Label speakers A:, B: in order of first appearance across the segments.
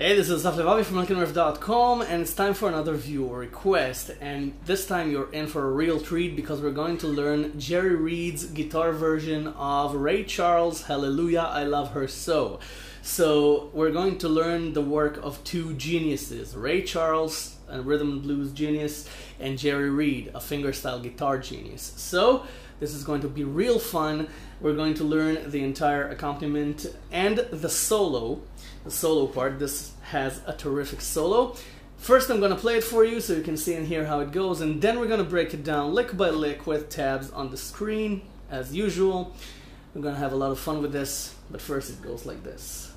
A: Hey, this is Levavi from LickNRiff.com, and it's time for another viewer request. And this time you're in for a real treat because we're going to learn Jerry Reed's guitar version of Ray Charles' Hallelujah, I Love Her So. So, we're going to learn the work of two geniuses Ray Charles, a rhythm and blues genius, and Jerry Reed, a fingerstyle guitar genius. So, this is going to be real fun. We're going to learn the entire accompaniment and the solo the solo part. This has a terrific solo. First I'm going to play it for you so you can see and hear how it goes and then we're going to break it down lick by lick with tabs on the screen as usual. We're going to have a lot of fun with this, but first it goes like this.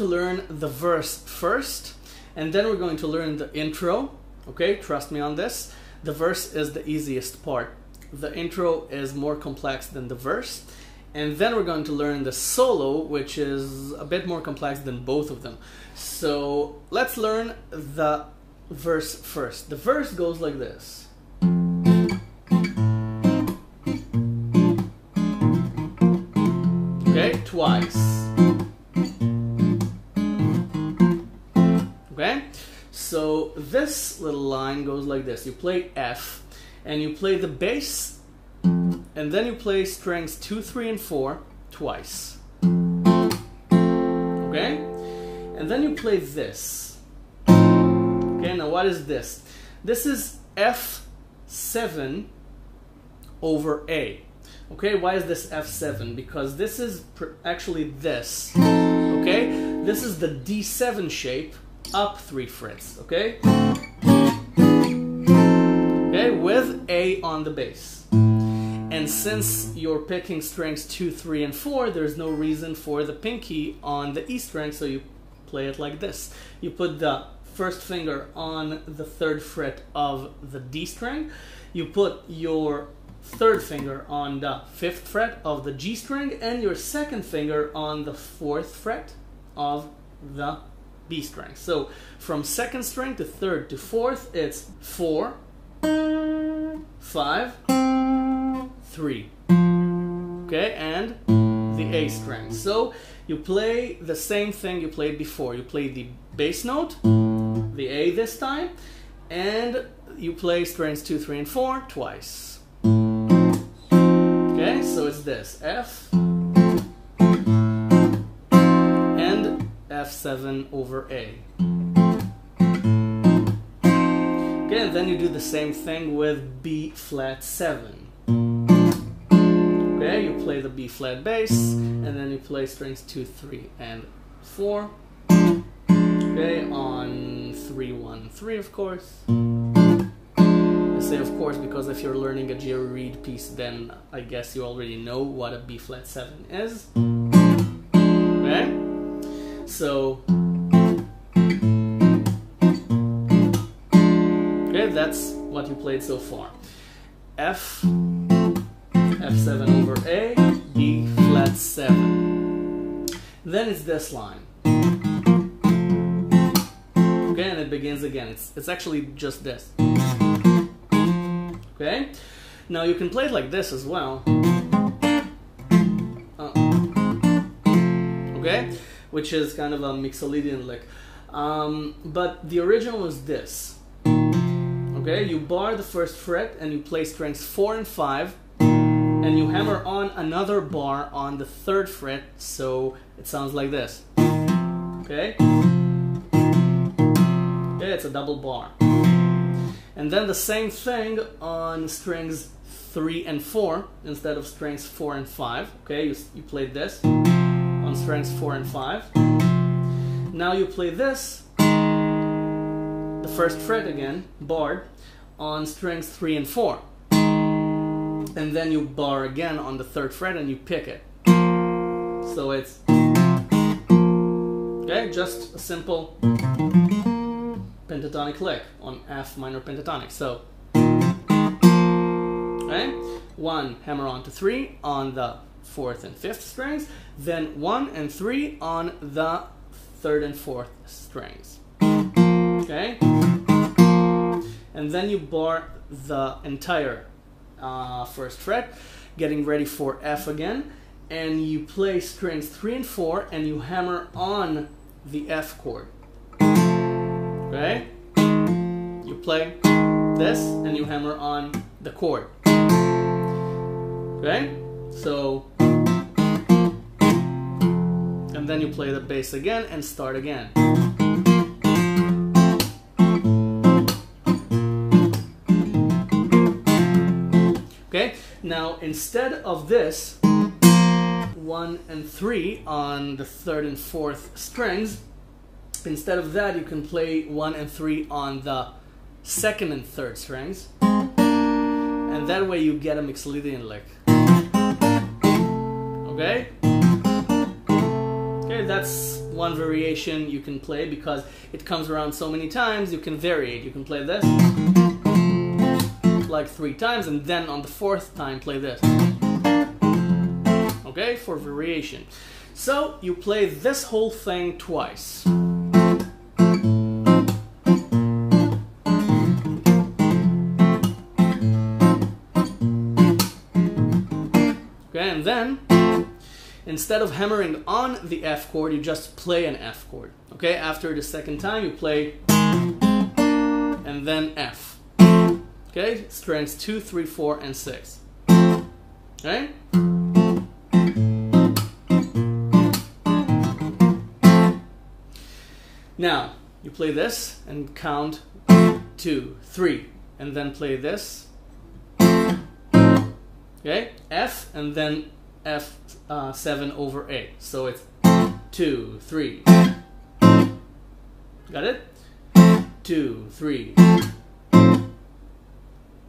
A: To learn the verse first, and then we're going to learn the intro. Okay, trust me on this. The verse is the easiest part. The intro is more complex than the verse. And then we're going to learn the solo, which is a bit more complex than both of them. So let's learn the verse first. The verse goes like this. Okay, twice. So this little line goes like this. You play F and you play the bass and then you play strings 2, 3 and 4 twice. Okay? And then you play this. Okay, now what is this? This is F7 over A. Okay, why is this F7? Because this is actually this. Okay, this is the D7 shape up three frets. Okay, okay, with A on the bass. And since you're picking strings 2, 3, and 4, there's no reason for the pinky on the E string, so you play it like this. You put the first finger on the third fret of the D string, you put your third finger on the fifth fret of the G string and your second finger on the fourth fret of the B string. So from second string to third to fourth, it's four, five, three. Okay, and the A string. So you play the same thing you played before. You play the bass note, the A this time, and you play strings two, three, and four twice. Okay, so it's this F F7 over A. Okay, and then you do the same thing with B flat 7. Okay, you play the B flat bass, and then you play strings 2, 3, and 4. Okay, on 3, 1, 3, of course. I say of course because if you're learning a Jerry Reed piece, then I guess you already know what a B flat 7 is. Okay? So, okay, that's what you played so far. F, F7 over A, B flat 7. Then it's this line. Okay, and it begins again. It's, it's actually just this. Okay? Now you can play it like this as well. Uh, okay? Which is kind of a Mixolydian lick. Um, but the original is this. Okay, you bar the first fret and you play strings 4 and 5 and you hammer on another bar on the third fret so it sounds like this. Okay? Yeah, it's a double bar. And then the same thing on strings 3 and 4 instead of strings 4 and 5. Okay, you, you played this on strings 4 and 5. Now you play this, the first fret again, barred, on strings 3 and 4. And then you bar again on the third fret and you pick it. So it's okay, just a simple pentatonic lick on F minor pentatonic. So, okay, one hammer on to three on the fourth and fifth strings, then one and three on the third and fourth strings. Okay, and then you bar the entire uh, first fret, getting ready for F again, and you play strings three and four, and you hammer on the F chord. Okay? You play this and you hammer on the chord. Okay? So, and then you play the bass again and start again. Okay? Now, instead of this, one and three on the third and fourth strings, Instead of that, you can play 1 and 3 on the second and third strings. And that way you get a Mixolydian lick. Okay? Okay, that's one variation you can play because it comes around so many times, you can vary it. You can play this like three times and then on the fourth time play this. Okay, for variation. So you play this whole thing twice. Okay, And then, instead of hammering on the F chord, you just play an F chord. Okay, after the second time, you play and then F. Okay, strings 2, 3, 4, and 6. Okay? Now, you play this and count 2, 3, and then play this Okay, F and then F uh, 7 over A. So it's 2, 3. Got it? 2, 3.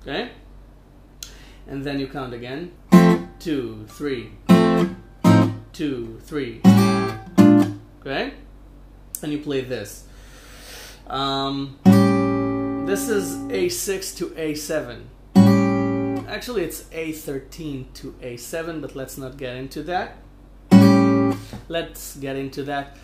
A: Okay? And then you count again. 2, 3. 2, 3. Okay? And you play this. Um, this is A6 to A7. Actually, it's A13 to A7, but let's not get into that. Let's get into that.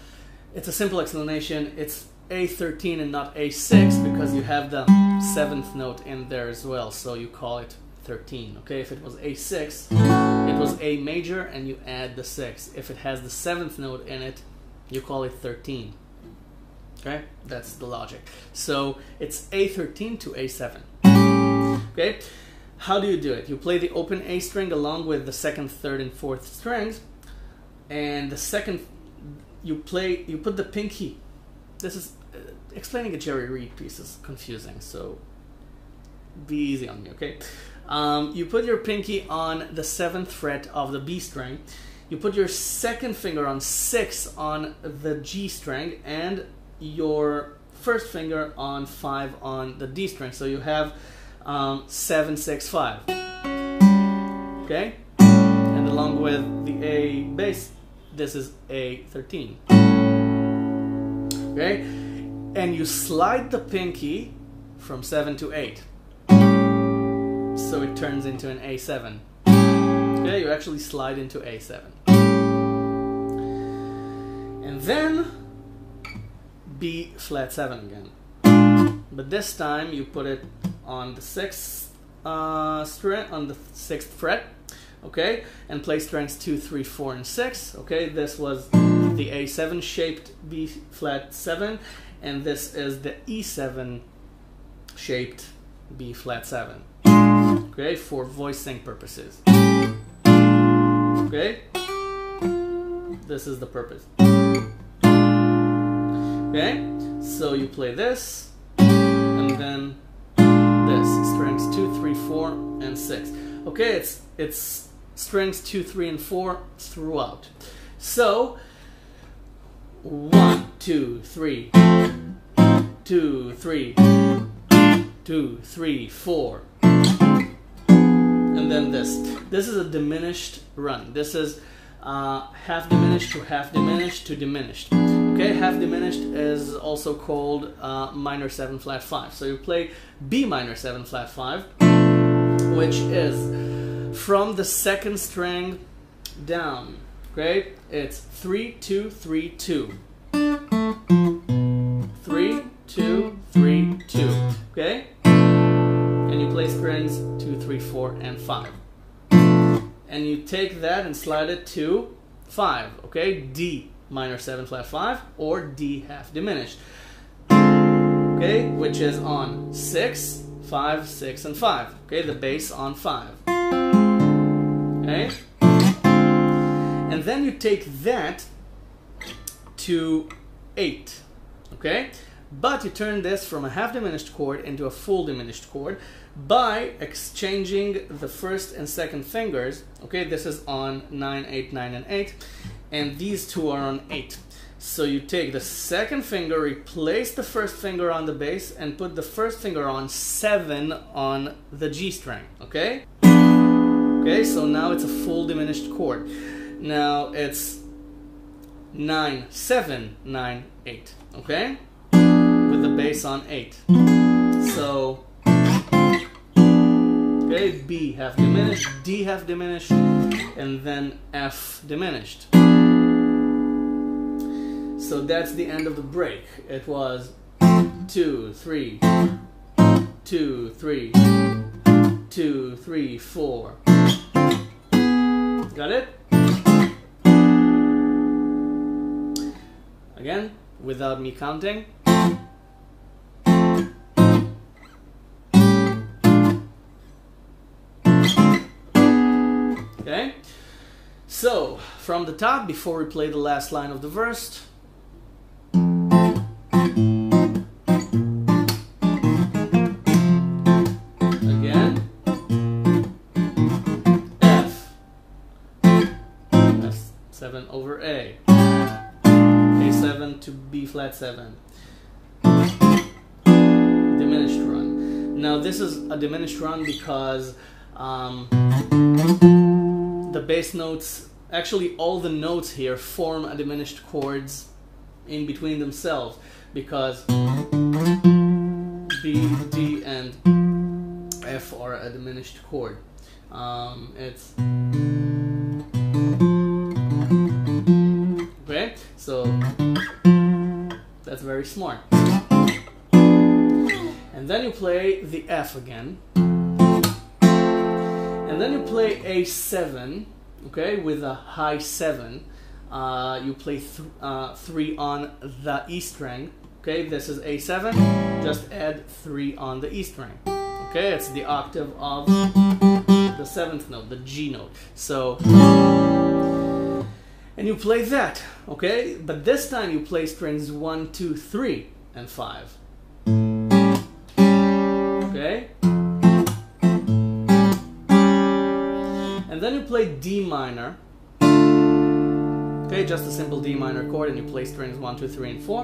A: It's a simple explanation. It's A13 and not A6 because you have the seventh note in there as well, so you call it 13. Okay, if it was A6, it was A major and you add the 6. If it has the seventh note in it, you call it 13. Okay, that's the logic. So it's A13 to A7. Okay, how do you do it? You play the open A string along with the second, third, and fourth strings, and the second you play you put the pinky. This is uh, explaining a Jerry Reed piece is confusing, so be easy on me, okay? Um, you put your pinky on the seventh fret of the B string. You put your second finger on six on the G string, and your first finger on five on the D string. So you have um, 765. Okay? And along with the A bass, This is A13. Okay? And you slide the pinky from 7 to 8. So it turns into an A7. Okay, you actually slide into A7. And then B flat 7 again. But this time you put it on the 6th uh, string, on the 6th fret, okay, and play strings two, three, four, and 6, okay. This was the A7 shaped B flat 7, and this is the E7 shaped B flat 7, okay, for voicing purposes. Okay, this is the purpose. Okay, so you play this, and then this strings two, three, four, and six. Okay, it's it's strings two, three, and four throughout. So one, two, three, two, three, two, three, four, and then this. This is a diminished run. This is uh, half diminished to half diminished to diminished. Okay, half diminished is also called uh, minor 7 flat 5. So you play B minor 7 flat 5, which is from the second string down. Okay, it's 3 2 3 2. 3 2 3 2. Okay? And you play strings 2 3 4 and 5. And you take that and slide it to 5. Okay? D minor 7 flat 5 or D half diminished. Okay, which is on 6, 5, 6, and 5. Okay, the bass on 5. Okay? And then you take that to 8. Okay? But you turn this from a half diminished chord into a full diminished chord by exchanging the first and second fingers. Okay, this is on 9, 8, 9, and 8 and these two are on 8. So you take the second finger, replace the first finger on the bass, and put the first finger on 7 on the G string, okay? Okay, so now it's a full diminished chord. Now it's 9, 7, 9, 8, okay? With the bass on 8. Half diminished, D half diminished, and then F diminished. So that's the end of the break. It was two, three, two, three, two, three, four. Got it? Again, without me counting. So, from the top, before we play the last line of the verse, again, F, F7 over A. A7 to B flat 7. Diminished run. Now this is a diminished run because um, the bass notes, actually all the notes here form a diminished chords in between themselves because B, D, and F are a diminished chord. Um, it's okay, So that's very smart. And then you play the F again. And then you play A7, okay, with a high 7. Uh, you play th uh, 3 on the E string. Okay, this is A7. Just add 3 on the E string. Okay, it's the octave of the seventh note, the G note. So and you play that, okay? But this time you play strings 1, 2, 3, and 5. Okay? And then you play D minor. Okay, just a simple D minor chord, and you play strings 1, 2, 3, and 4.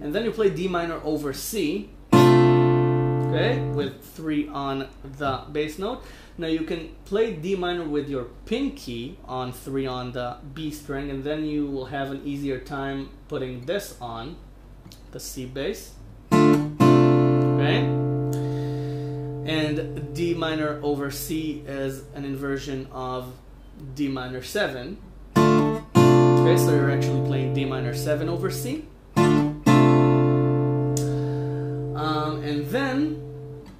A: And then you play D minor over C. okay, with three on the bass note. Now you can play D minor with your pinky on three on the B string, and then you will have an easier time putting this on the C bass. Okay? And D minor over C is an inversion of D minor 7. Okay, so you're actually playing D minor 7 over C. Um, and then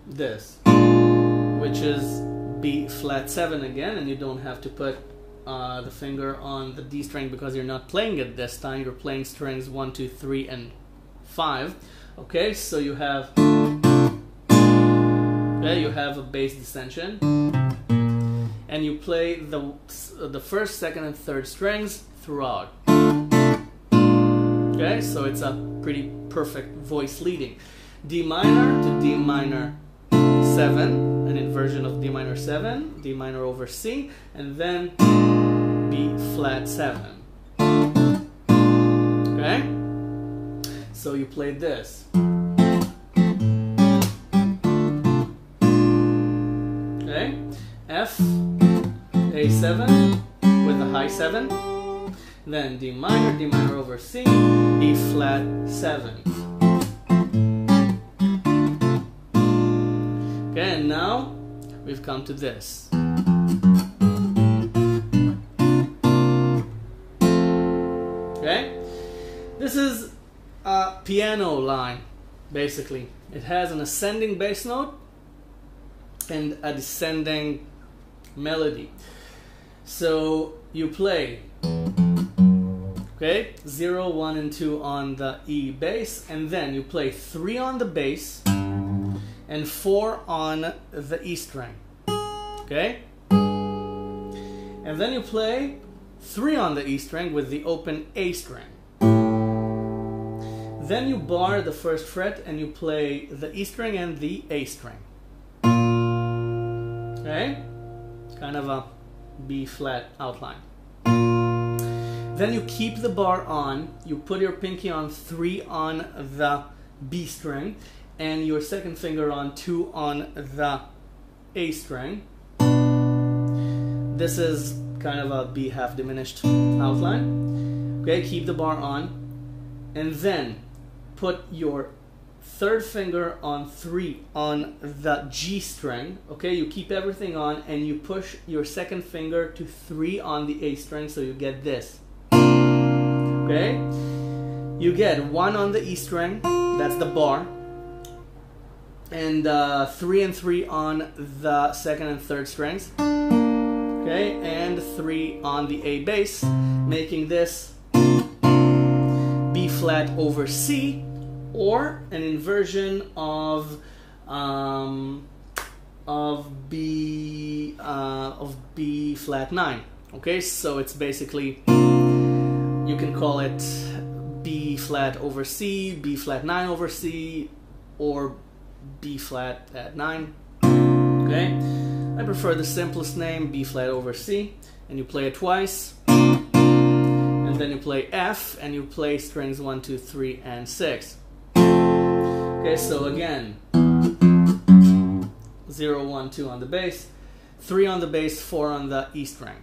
A: this, which is B flat 7 again, and you don't have to put uh, the finger on the D string because you're not playing it this time, you're playing strings 1, 2, 3, and 5. Okay, so you have okay, you have a bass descension and you play the the first, second, and third strings throughout. Okay, so it's a pretty perfect voice leading. D minor to D minor 7, an inversion of D minor 7, D minor over C, and then B flat 7. Okay? So you play this. F, A7 with a high 7, then D minor, D minor over C, E flat 7. Okay, and now we've come to this. Okay? This is a piano line, basically. It has an ascending bass note and a descending melody. So you play okay zero, one, and 2 on the e bass and then you play 3 on the bass and 4 on the E string. Okay? And then you play 3 on the E string with the open A string. Then you bar the first fret and you play the E string and the A string. Okay? Kind of a B flat outline. Then you keep the bar on, you put your pinky on 3 on the B string, and your second finger on 2 on the A string. This is kind of a B half diminished outline. Okay, keep the bar on. And then put your third finger on 3 on the G string. Okay, you keep everything on and you push your second finger to 3 on the A string so you get this. Okay, you get 1 on the E string, that's the bar and uh, three and three on the second and third strings. Okay, and three on the A bass, making this B flat over C, or an inversion of um, of B uh, of B flat nine. Okay, so it's basically you can call it B flat over C, B flat nine over C, or B flat at 9. Okay? I prefer the simplest name, B flat over C, and you play it twice. And then you play F, and you play strings 1, 2, 3, and 6. Okay, so again 0, 1, 2 on the bass, 3 on the bass, 4 on the E string.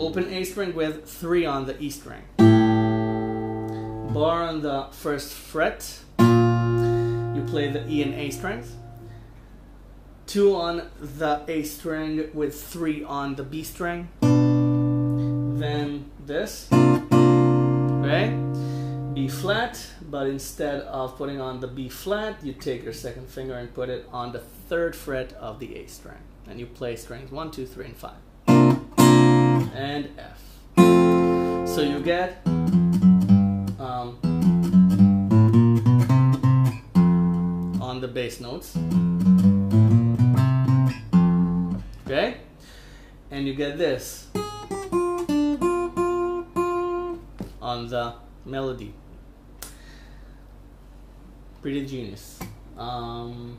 A: Open A string with 3 on the E string. Bar on the first fret, you play the E and A strings. Two on the A string with three on the B string. Then this? B flat, but instead of putting on the B flat, you take your second finger and put it on the third fret of the A string. And you play strings one, two, three, and 5. And F. So you get um, on the bass notes. Okay? And you get this on the melody. Pretty genius. Um,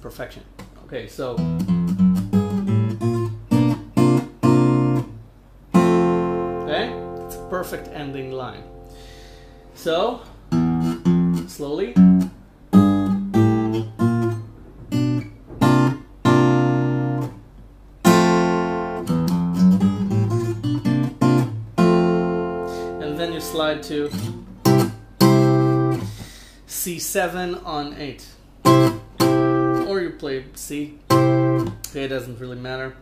A: perfection. Okay, so. Okay, it's a perfect ending line. So, slowly. And then you slide to. C7 on 8. Or you play C. Okay, it doesn't really matter.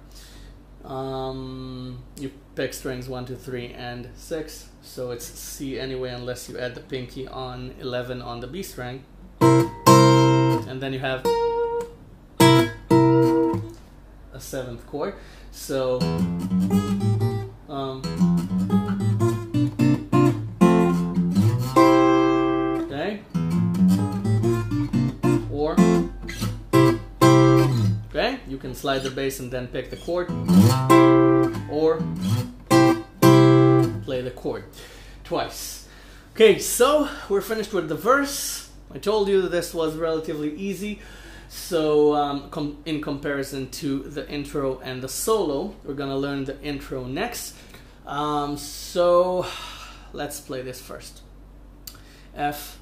A: Um, you pick strings 1, 2, 3, and 6. So it's C anyway, unless you add the pinky on 11 on the B string. And then you have a seventh chord. So, um, can slide the bass and then pick the chord, or play the chord twice. Okay, so we're finished with the verse. I told you this was relatively easy. So um, com in comparison to the intro and the solo, we're gonna learn the intro next. Um, so let's play this first. F.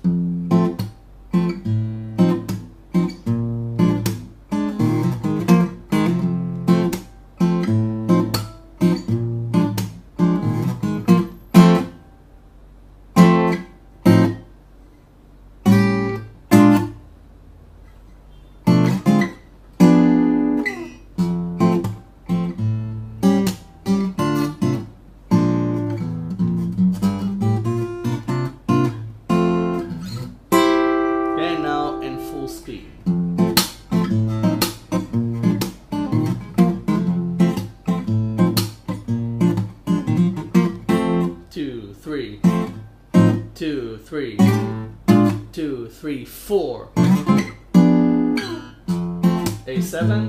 A: A7.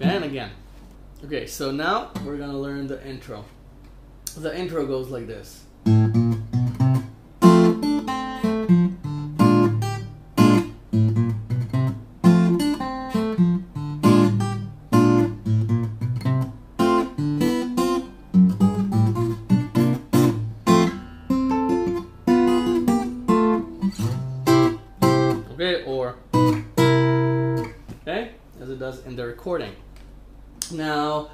A: And again. Okay, so now we're gonna learn the intro. The intro goes like this. In the recording. Now,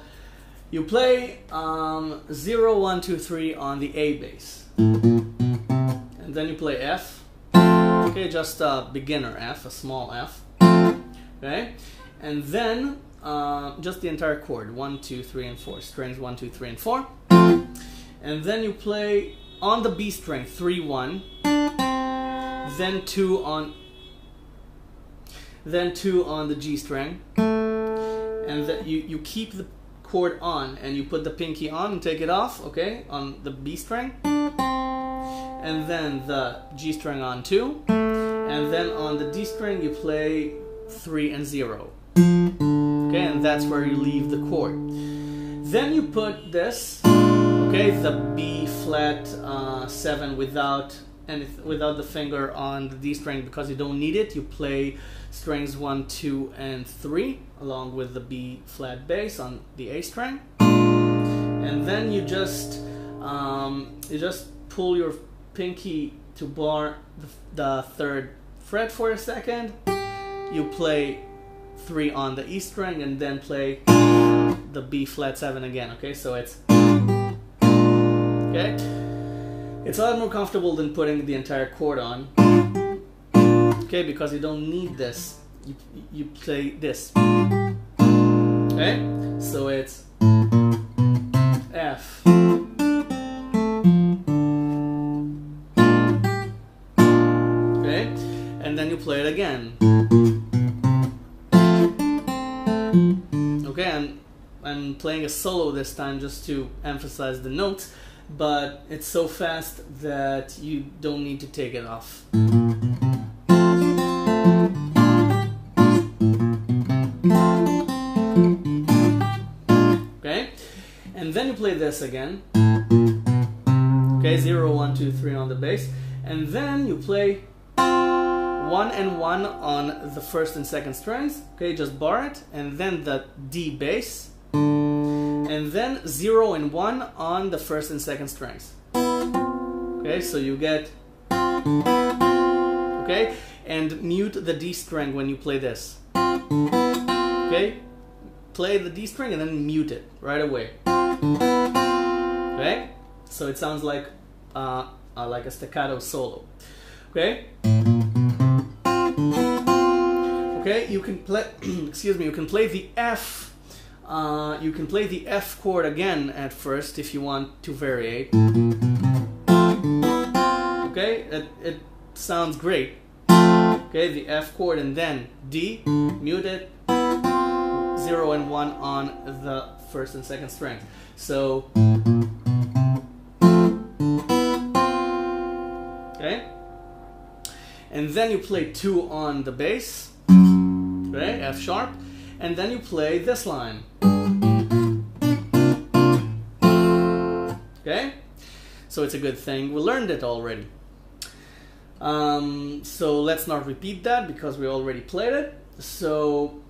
A: you play um, 0, 1, 2, 3 on the A bass. And then you play F. Okay, just a beginner F, a small F. Okay? And then uh, just the entire chord 1, 2, 3, and 4. Strings 1, 2, 3, and 4. And then you play on the B string 3, 1. Then 2 on then 2 on the G string and that you, you keep the chord on and you put the pinky on and take it off, okay, on the B string. And then the G string on two. And then on the D string you play three and zero. Okay, and that's where you leave the chord. Then you put this, okay, the B flat uh, seven without and without the finger on the D string because you don't need it. You play strings 1, 2, and 3 along with the B flat bass on the A string. And then you just um, you just pull your pinky to bar the, the third fret for a second. You play 3 on the E string and then play the B flat 7 again, okay? So it's okay. It's a lot more comfortable than putting the entire chord on okay? Because you don't need this. You, you play this. Okay? So it's F. Okay? And then you play it again. Okay, I'm, I'm playing a solo this time just to emphasize the notes, but it's so fast that you don't need to take it off. Okay? And then you play this again. Okay, 0, 1, 2, 3 on the bass. And then you play 1 and 1 on the first and second strings. Okay, just bar it. And then the D bass. And then 0 and 1 on the first and second strings. Okay, so you get... Okay, and mute the D string when you play this. Okay, play the D string and then mute it right away. Okay? So it sounds like uh, uh, like a staccato solo. Okay? Okay, you can play excuse me, you can play the F uh, you can play the F chord again at first if you want to variate. Okay, it, it sounds great. Okay, the F chord and then D, mute it, 0 and 1 on the first and second string. So, okay, and then you play 2 on the bass, okay, F sharp, and then you play this line. Okay, so it's a good thing we learned it already. Um, so let's not repeat that because we already played it. So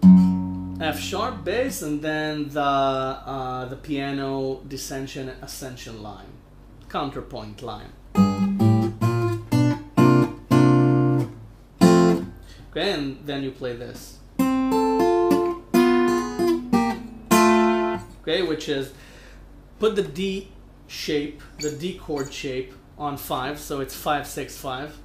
A: F sharp bass and then the uh, the piano descension ascension line, counterpoint line. Okay, and then you play this. Okay, which is put the D shape, the D chord shape on five, so it's five six five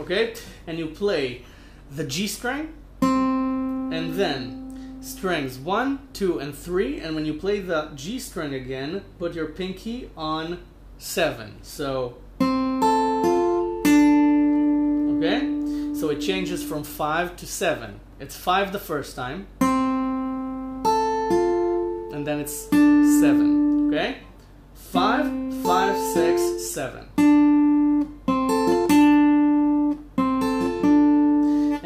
A: okay? And you play the G string and then strings one, two, and three. And when you play the G string again, put your pinky on seven. So, okay? So it changes from five to seven. It's five the first time, and then it's seven, okay? Five, five, six, seven.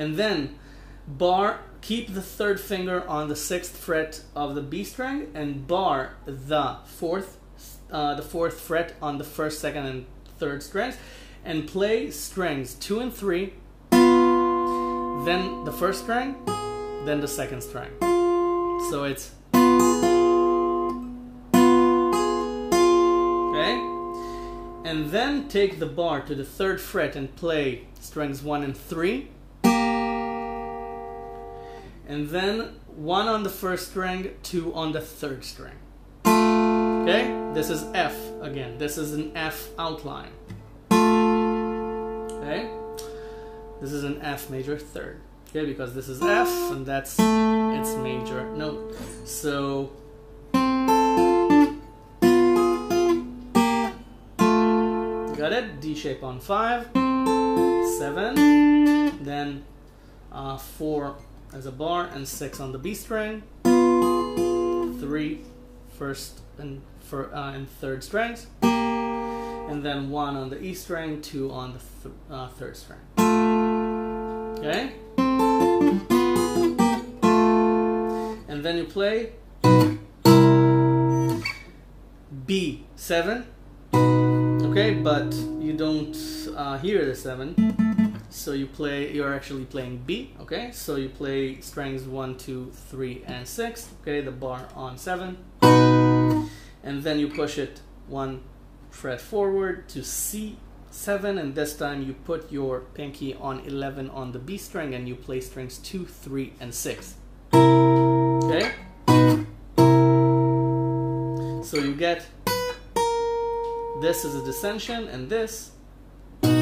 A: and then bar keep the third finger on the sixth fret of the B string and bar the fourth uh, the fourth fret on the first, second, and third strings and play strings two and three then the first string then the second string so it's and then take the bar to the third fret and play strings one and three and then one on the first string, two on the third string. Okay, this is F again. This is an F outline. Okay, this is an F major third. Okay, because this is F and that's its major note. So D shape on five, seven, then uh, four as a bar and six on the B string, three first and for uh, and third strings, and then one on the E string, two on the th uh, third string. Okay, and then you play B seven. Okay, but you don't uh, hear the seven so you play, you're actually playing B, okay? So you play strings one, two, three, and six, okay? The bar on seven. And then you push it one fret forward to C7, and this time you put your pinky on 11 on the B string and you play strings two, three, and six. Okay? So you get this is a descension and this is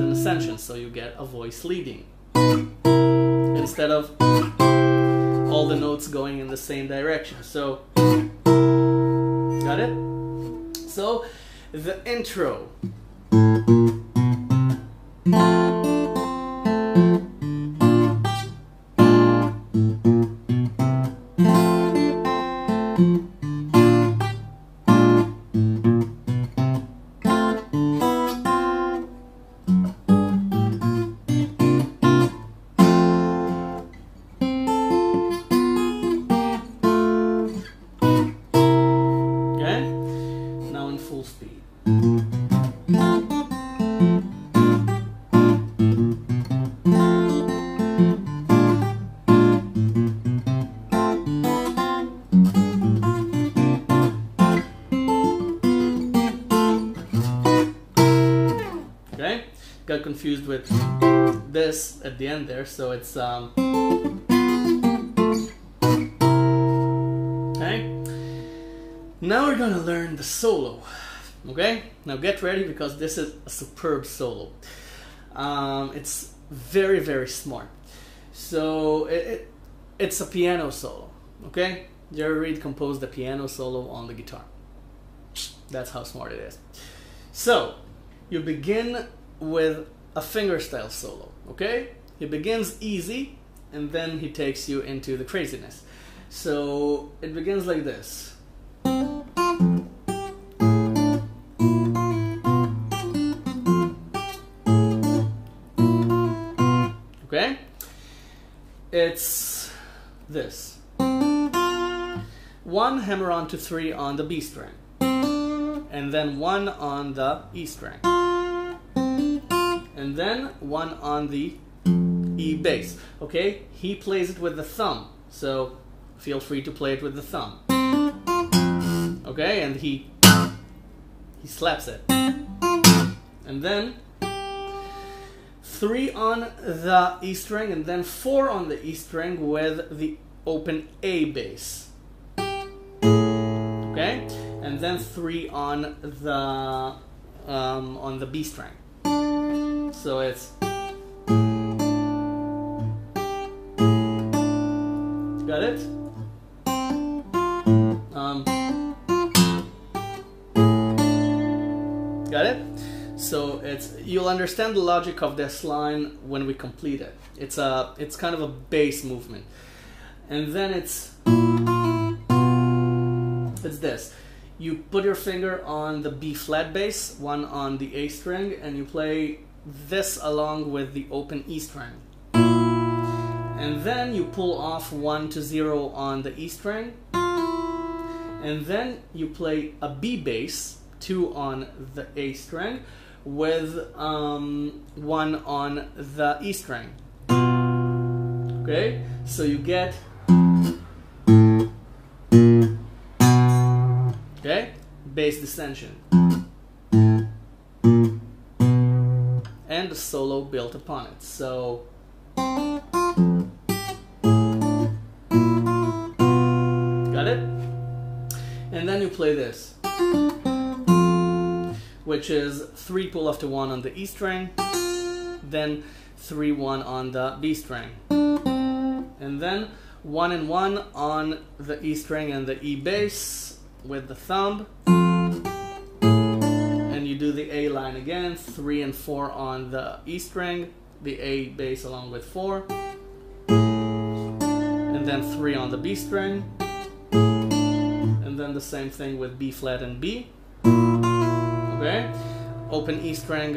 A: an ascension, so you get a voice leading. Instead of all the notes going in the same direction. So, got it? So, the intro. The end there, so it's um, okay. Now we're gonna learn the solo. Okay, now get ready because this is a superb solo. Um, it's very very smart. So it, it, it's a piano solo. Okay, Jerry Reed composed the piano solo on the guitar. That's how smart it is. So you begin with a fingerstyle solo. Okay, he begins easy and then he takes you into the craziness. So it begins like this. Okay? It's this. One hammer on to three on the B string, and then one on the E string, and then one on the E bass. Okay? He plays it with the thumb, so feel free to play it with the thumb. Okay? And he he slaps it. And then three on the E string and then four on the E string with the open A bass. Okay, and then three on the um, on the B string. So it's got it. Um, got it. So it's you'll understand the logic of this line when we complete it. It's a it's kind of a bass movement, and then it's it's this. You put your finger on the B flat bass, one on the A string, and you play this along with the open E string. And then you pull off one to zero on the E string, and then you play a B bass, two on the A string, with um, one on the E string. Okay, so you get okay bass dissension and the solo built upon it. So. Got it? And then you play this which is 3 pull off to 1 on the E string, then 3 1 on the B string, and then 1 and 1 on the E string and the E bass with the thumb, and you do the A line again, 3 and 4 on the E string, the A bass along with 4, and then 3 on the B string, and then the same thing with B flat and B okay? Open E string,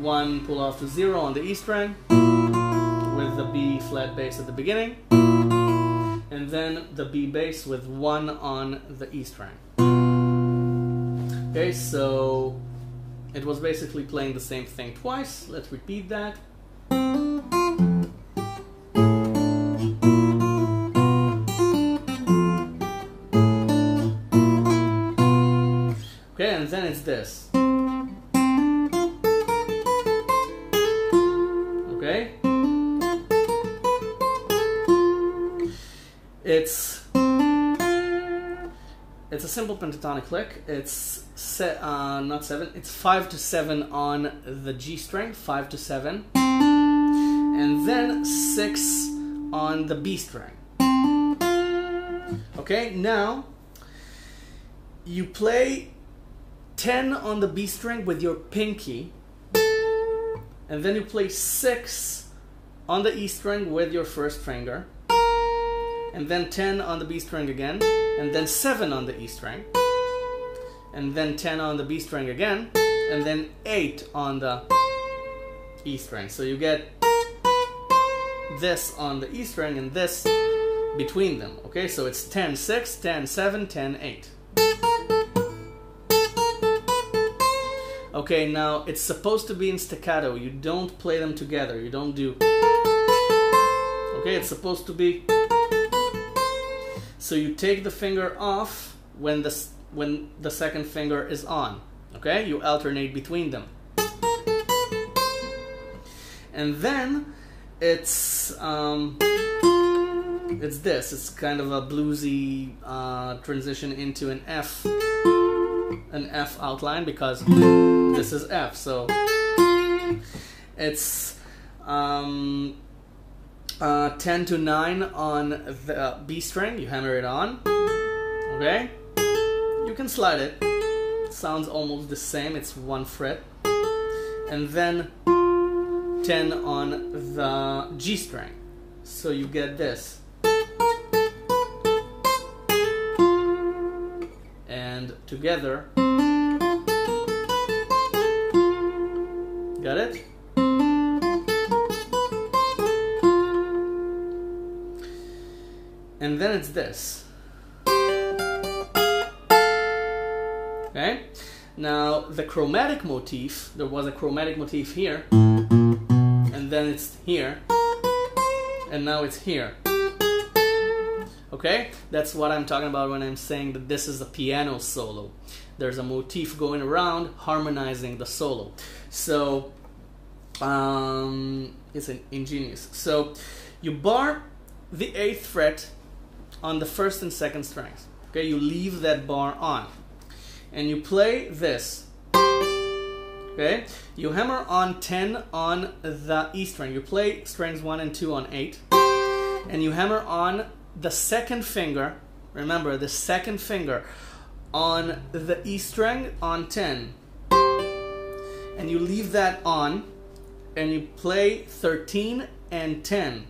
A: one pull off to zero on the E string with the B flat bass at the beginning, and then the B bass with one on the E string. Okay, so it was basically playing the same thing twice. Let's repeat that. Pentatonic lick. It's set uh, not seven. It's five to seven on the G string, five to seven, and then six on the B string. Okay, now you play 10 on the B string with your pinky, and then you play 6 on the E string with your first finger, and then 10 on the B string again, and then 7 on the E string, and then 10 on the B string again, and then 8 on the E string. So you get this on the E string and this between them. Okay, so it's 10 6, 10 7, 10 8. Okay, now it's supposed to be in staccato. You don't play them together. You don't do. Okay, it's supposed to be. So you take the finger off when the when the second finger is on. Okay, you alternate between them. and then it's um, it's this. It's kind of a bluesy uh, transition into an F, an F outline because this is F. So it's um, uh, 10 to 9 on the B string. You hammer it on. Okay? You can slide it. it. Sounds almost the same. It's one fret. And then 10 on the G string. So you get this. And together. Got it? This. Okay? Now, the chromatic motif, there was a chromatic motif here, and then it's here, and now it's here. Okay? That's what I'm talking about when I'm saying that this is a piano solo. There's a motif going around harmonizing the solo. So, um, it's an ingenious. So, you bar the eighth fret on the first and second strings. Okay, you leave that bar on and you play this. Okay, you hammer on 10 on the E string. You play strings 1 and 2 on 8 and you hammer on the second finger. Remember, the second finger on the E string on 10 and you leave that on and you play 13 and 10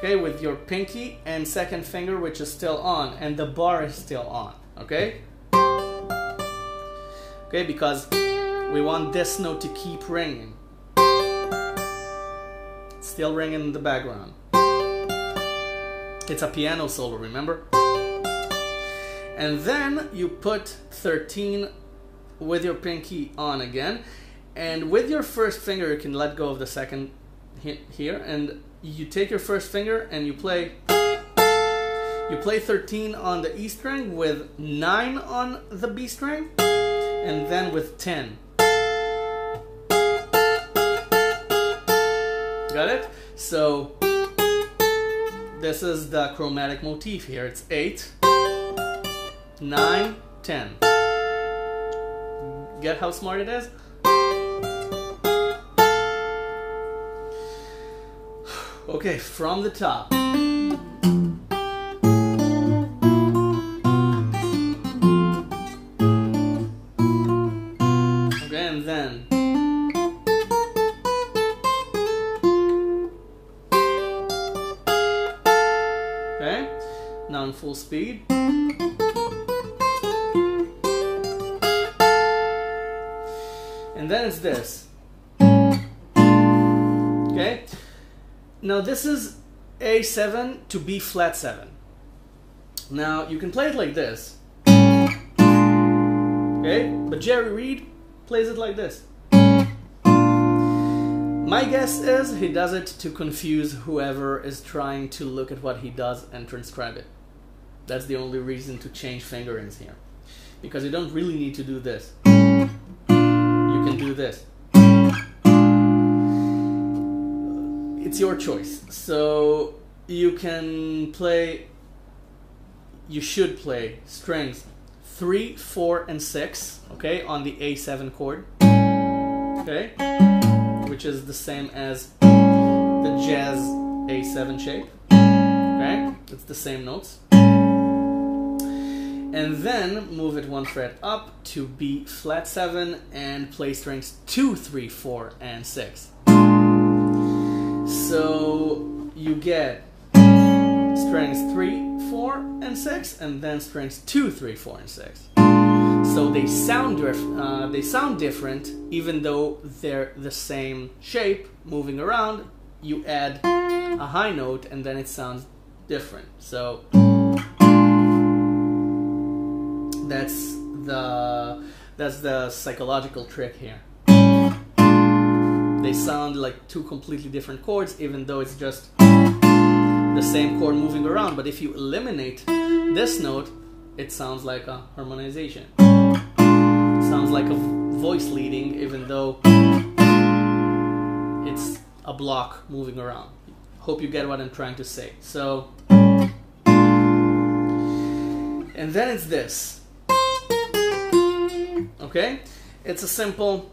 A: okay, with your pinky and second finger, which is still on, and the bar is still on, okay? Okay, because we want this note to keep ringing. still ringing in the background. It's a piano solo, remember? And then you put 13 with your pinky on again, and with your first finger, you can let go of the second here, and you take your first finger and you play you play 13 on the E string with 9 on the B string and then with 10. Got it? So this is the chromatic motif here. It's 8, 9, 10. Get how smart it is? Okay, from the top. Okay, and then. Okay, now in full speed. And then it's this. Now this is A7 to B flat 7. Now you can play it like this. Okay? But Jerry Reed plays it like this. My guess is he does it to confuse whoever is trying to look at what he does and transcribe it. That's the only reason to change fingerings here. Because you don't really need to do this. You can do this. It's your choice. So you can play, you should play strings 3, 4, and 6, okay, on the A7 chord, okay, which is the same as the jazz A7 shape, okay, it's the same notes. And then move it one fret up to B flat 7 and play strings 2, 3, 4, and 6. So you get strings 3, 4, and 6, and then strings 2, 3, 4, and 6. So they sound uh, they sound different, even though they're the same shape, moving around. You add a high note, and then it sounds different. So that's the that's the psychological trick here like two completely different chords even though it's just the same chord moving around but if you eliminate this note it sounds like a harmonization it sounds like a voice leading even though it's a block moving around. Hope you get what I'm trying to say. So, and then it's this. Okay? It's a simple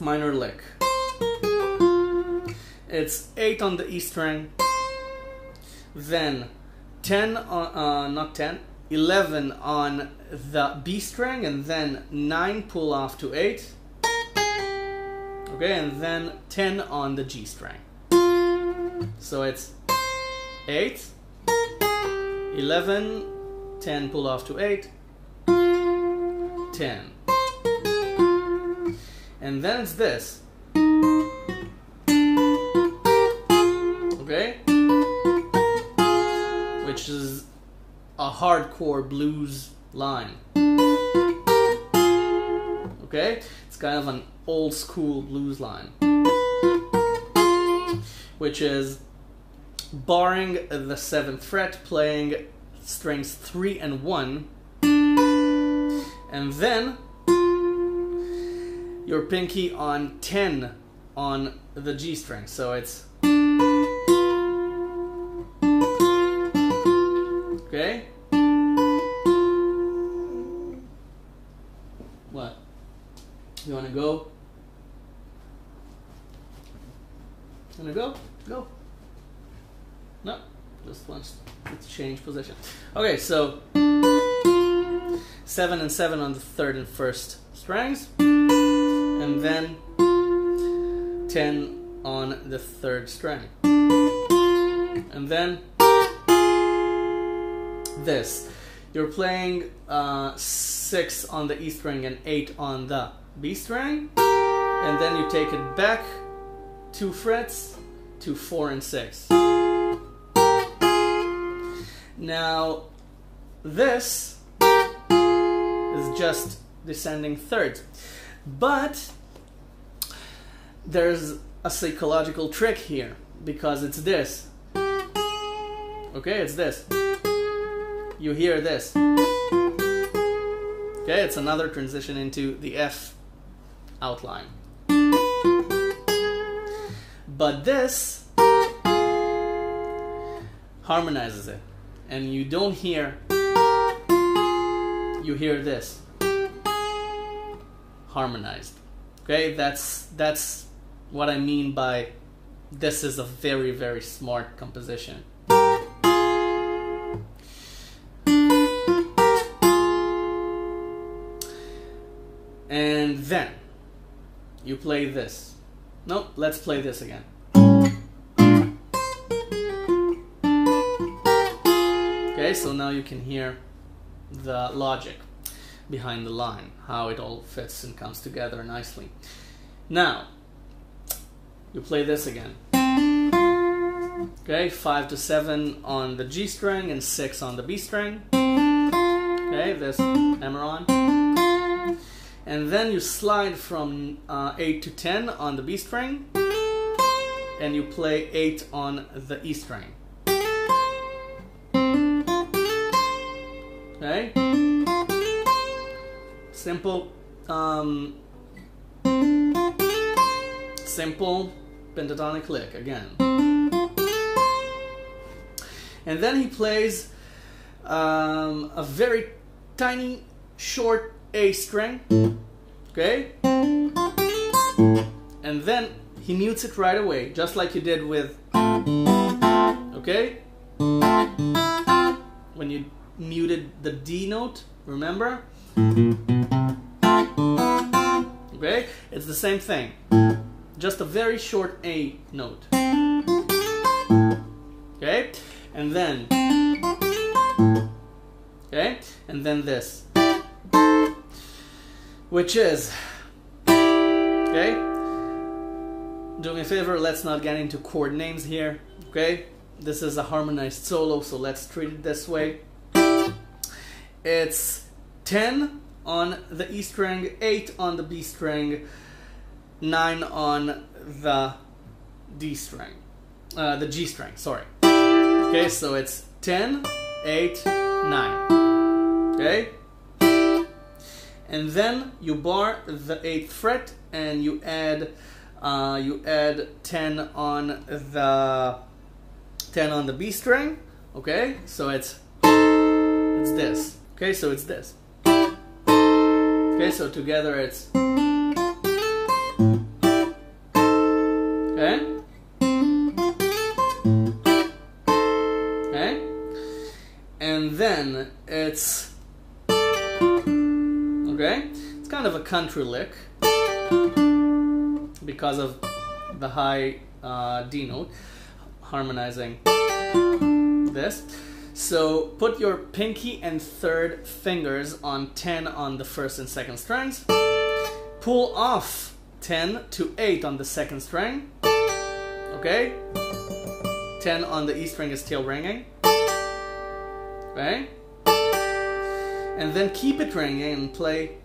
A: minor lick. It's 8 on the E string, then 10 on, uh, not 10, 11 on the B string, and then 9 pull off to 8. Okay, and then 10 on the G string. So it's 8, 11, 10 pull off to 8, 10. And then it's this. Okay? Which is a hardcore blues line. Okay? It's kind of an old school blues line. Which is barring the seventh fret, playing strings 3 and 1, and then your pinky on 10 on the G string. So it's okay. What? You want to go? Wanna go? Go. No, just once. Let's change position. Okay, so seven and seven on the third and first strings and then 10 on the third string. And then this. You're playing uh, 6 on the E string and 8 on the B string, and then you take it back two frets to 4 and 6. Now, this is just descending thirds. But there's a psychological trick here because it's this. Okay, it's this. You hear this. Okay, it's another transition into the F outline. But this harmonizes it. And you don't hear, you hear this harmonized. Okay, that's that's what I mean by this is a very very smart composition. And then you play this. No, let's play this again. Okay, so now you can hear the logic behind the line, how it all fits and comes together nicely. Now, you play this again. Okay, 5 to 7 on the G string and 6 on the B string. Okay, this hammer on. And then you slide from uh, 8 to 10 on the B string. And you play 8 on the E string. Okay? Simple, um, simple pentatonic lick again. And then he plays um, a very tiny, short A string. Okay? And then he mutes it right away, just like you did with. Okay? When you muted the D note, remember? Okay? It's the same thing. Just a very short A note. Okay? And then. Okay? And then this. Which is. Okay? Do me a favor, let's not get into chord names here. Okay? This is a harmonized solo, so let's treat it this way. It's 10 on the E string, 8 on the B string, 9 on the D string, uh, the G string, sorry. Okay, so it's 10, 8, 9. Okay? And then you bar the 8th fret and you add uh, you add 10 on the 10 on the B string, okay? So it's it's this. Okay, so it's this. Okay, so together it's Okay? Okay? And then it's kind of a country lick because of the high uh, D note harmonizing this. So put your pinky and third fingers on 10 on the first and second strings. Pull off 10 to 8 on the second string. Okay? 10 on the E string is still ringing. Okay? And then keep it ringing and play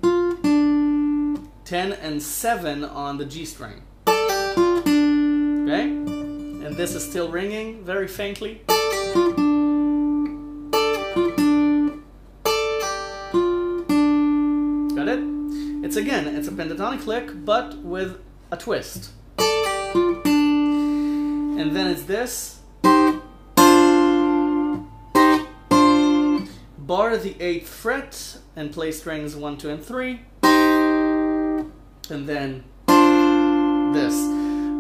A: 10 and 7 on the G string. Okay? And this is still ringing very faintly. Got it? It's again, it's a pentatonic lick, but with a twist. And then it's this. Bar the 8th fret and play strings 1, 2, and 3. And then this,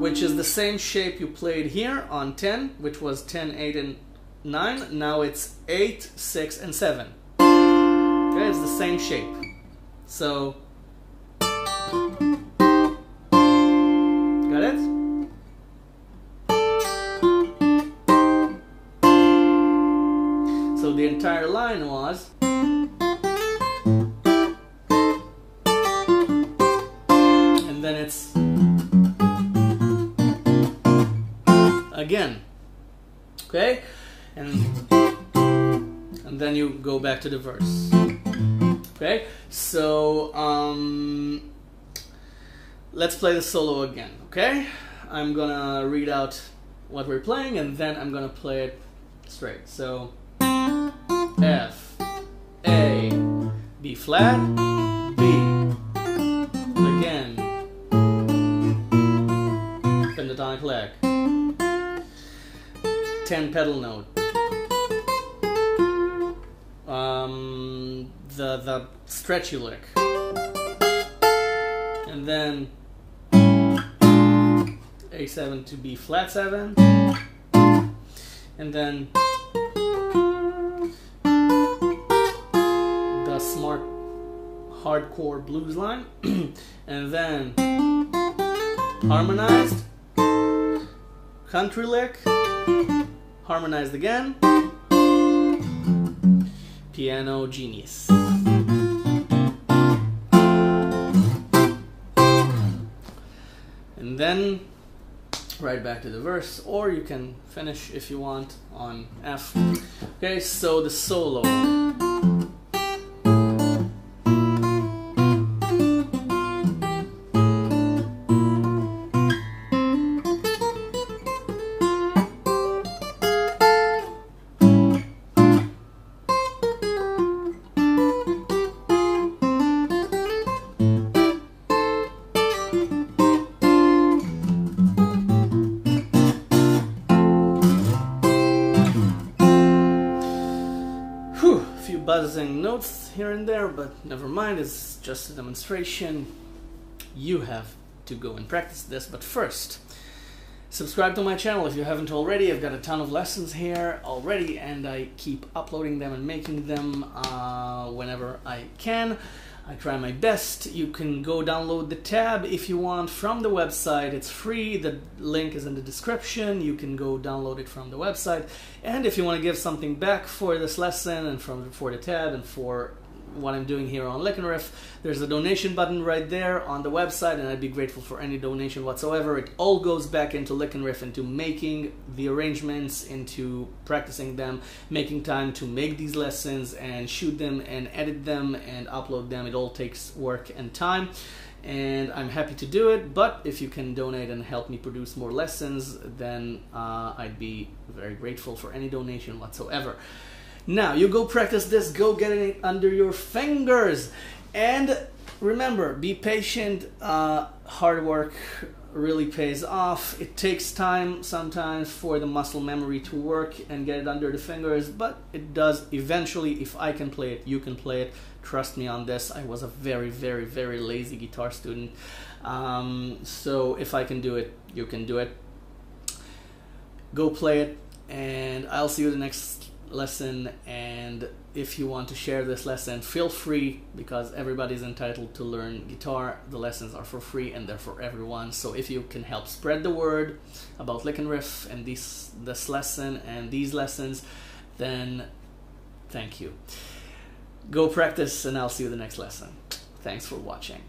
A: which is the same shape you played here on 10, which was 10, 8, and 9. Now it's 8, 6, and 7. Okay, it's the same shape. So back to the verse. Okay? So um let's play the solo again, okay? I'm gonna read out what we're playing and then I'm gonna play it straight. So F, A, B flat, B, again, pentatonic lick, 10 pedal note, um, the, the stretchy lick, and then a7 to B flat 7 and then the smart hardcore blues line. And then harmonized. Country lick. Harmonized again piano genius and then right back to the verse, or you can finish if you want on F. Okay, so the solo. But never mind, it's just a demonstration. You have to go and practice this, but first, subscribe to my channel if you haven't already. I've got a ton of lessons here already, and I keep uploading them and making them uh, whenever I can. I try my best. You can go download the tab if you want from the website. It's free. The link is in the description. You can go download it from the website. And if you want to give something back for this lesson and from for the tab and for what I'm doing here on LickNRiff. There's a donation button right there on the website, and I'd be grateful for any donation whatsoever. It all goes back into LickNRiff, into making the arrangements, into practicing them, making time to make these lessons and shoot them and edit them and upload them. It all takes work and time and I'm happy to do it. But if you can donate and help me produce more lessons, then uh, I'd be very grateful for any donation whatsoever. Now, you go practice this, go get it under your fingers. And remember, be patient, uh, hard work really pays off. It takes time sometimes for the muscle memory to work and get it under the fingers, but it does eventually. If I can play it, you can play it. Trust me on this. I was a very, very, very lazy guitar student. Um, so if I can do it, you can do it. Go play it, and I'll see you the next lesson and if you want to share this lesson feel free because everybody's entitled to learn guitar. The lessons are for free and they're for everyone. So if you can help spread the word about LickNRiff and this this lesson and these lessons then thank you. Go practice and i'll see you the next lesson. Thanks for watching